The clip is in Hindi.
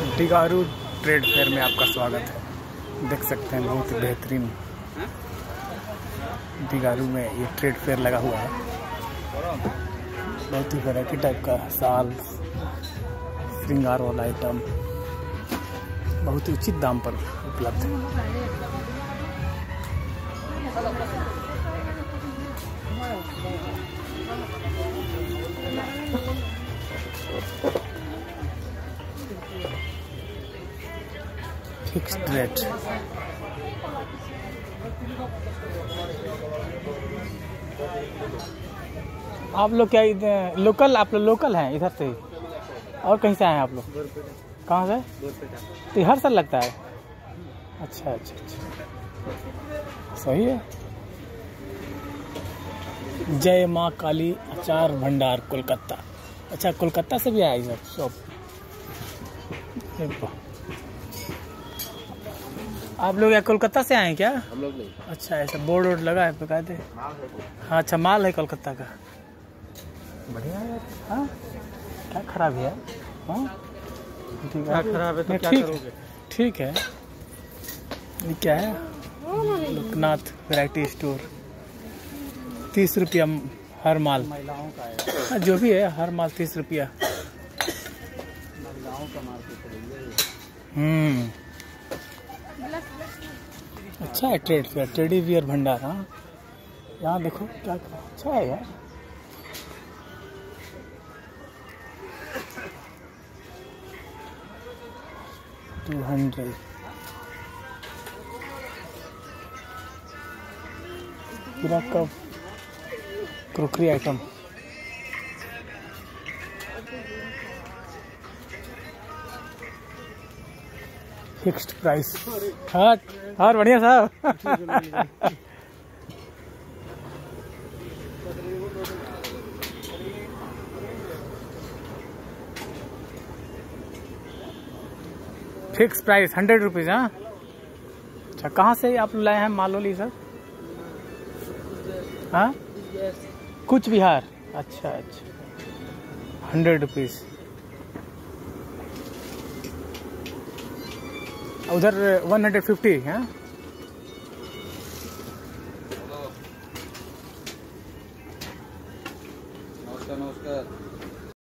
डिगारू ट्रेड फेयर में आपका स्वागत है। देख सकते हैं बहुत बेहतरीन डिगारू में ये ट्रेड फेयर लगा हुआ है। बहुत ही वैरायटी टाइप का साल श्रृंगार वाला आइटम बहुत ही उचित दाम पर उपलब्ध है। फिक्स्ड रेट आप लोग क्या लोकल आप लोग लोकल हैं इधर से? और कहीं से आए हैं आप लोग? कहाँ से? तो हर साल लगता है। अच्छा अच्छा अच्छा। सही है। जय माँ काली, अचार भंडार, कोलकाता। अच्छा कोलकाता से भी आया इधर शॉप। आप लोग यहाँ कोलकाता से आए क्या? हम लोग नहीं। अच्छा ऐसा बोर्ड वोर्ड लगा है बकायदे हाँ अच्छा माल है कोलकाता का। बढ़िया है हाँ? क्या खराब है हाँ? ठीक क्या खराब है तो क्या ठीक करोगे? ठीक है। ये क्या है? Loknath variety store. तीस रुपया हर माल। महिलाओं का है। हाँ, जो भी है हर माल तीस रुपया। महिलाओं का मार्केट हम्म। अच्छा है ट्रेड फेयर टेडी वियर भंडार हाँ। यहाँ देखो क्या अच्छा है यार। टू हंड्रेड पूरा cup crockery item. Fixed price. हाँ और बढ़िया साहब। फिक्स प्राइस, हंड्रेड रुपीज़ हाँ। अच्छा कहाँ से आप लाए हैं मालोली, सर? हाँ? कुछ बिहार। अच्छा अच्छा। हंड्रेड रुपीज़ उधर वन हंड्रेड फिफ्टी है?